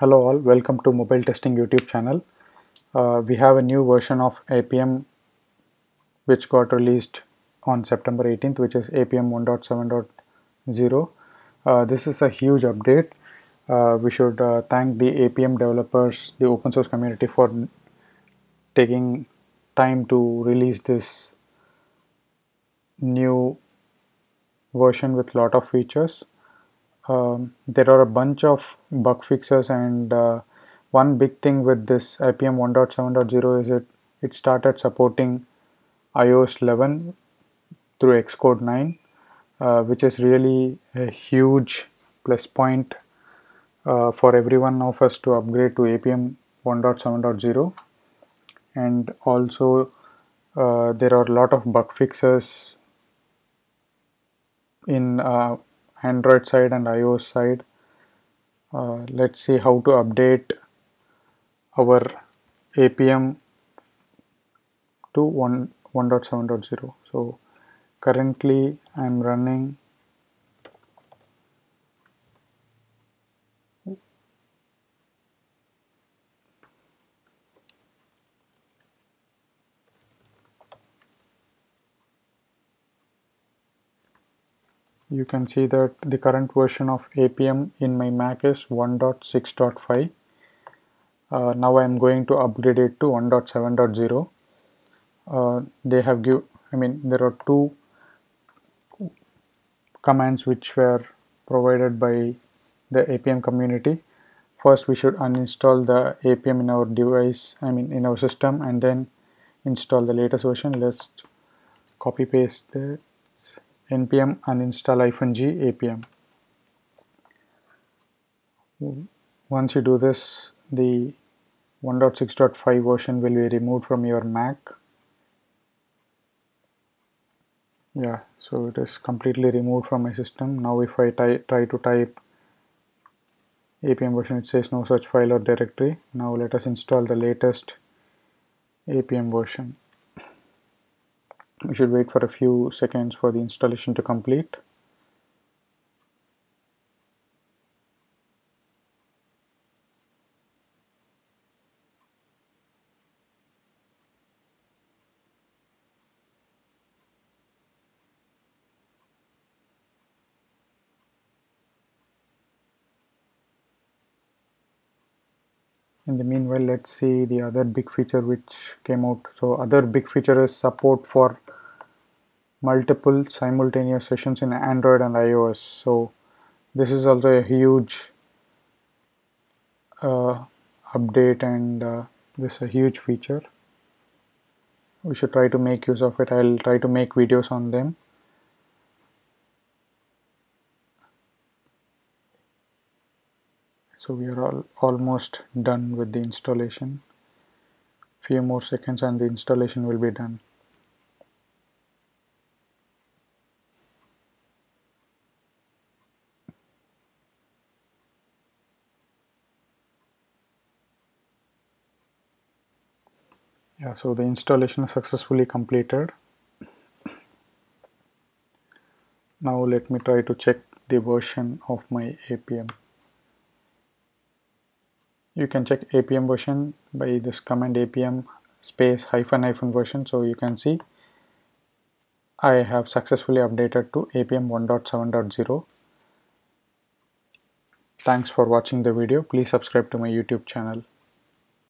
Hello all, welcome to mobile testing YouTube channel. Uh, we have a new version of Appium which got released on September 18th which is Appium 1.7.0. Uh, this is a huge update. Uh, we should uh, thank the Appium developers, the open source community for taking time to release this new version with lot of features um, there are a bunch of bug fixes and uh, one big thing with this Appium 1.7.0 is it it started supporting iOS 11 through Xcode 9 uh, which is really a huge plus point uh, for everyone of us to upgrade to Appium 1.7.0 and also uh, there are a lot of bug fixes in uh, Android side and iOS side. Uh, let's see how to update our Appium to 1 1.7.0. So currently I'm running you can see that the current version of Appium in my Mac is 1.6.5 uh, now I am going to upgrade it to 1.7.0 uh, they have give I mean there are two commands which were provided by the Appium community. First we should uninstall the Appium in our device I mean in our system and then install the latest version. Let's copy paste it npm uninstall-g appium. Once you do this, the 1.6.5 version will be removed from your Mac. Yeah, so it is completely removed from my system. Now if I try to type appium version, it says no such file or directory. Now let us install the latest appium version we should wait for a few seconds for the installation to complete. In the meanwhile let's see the other big feature which came out. So other big feature is support for multiple simultaneous sessions in Android and iOS. So this is also a huge uh, update and uh, this is a huge feature. We should try to make use of it. I'll try to make videos on them. So we are all almost done with the installation. Few more seconds and the installation will be done. Yeah so the installation is successfully completed. Now let me try to check the version of my Appium you can check Appium version by this command Appium space hyphen hyphen version so you can see I have successfully updated to Appium 1.7.0 thanks for watching the video. Please subscribe to my YouTube channel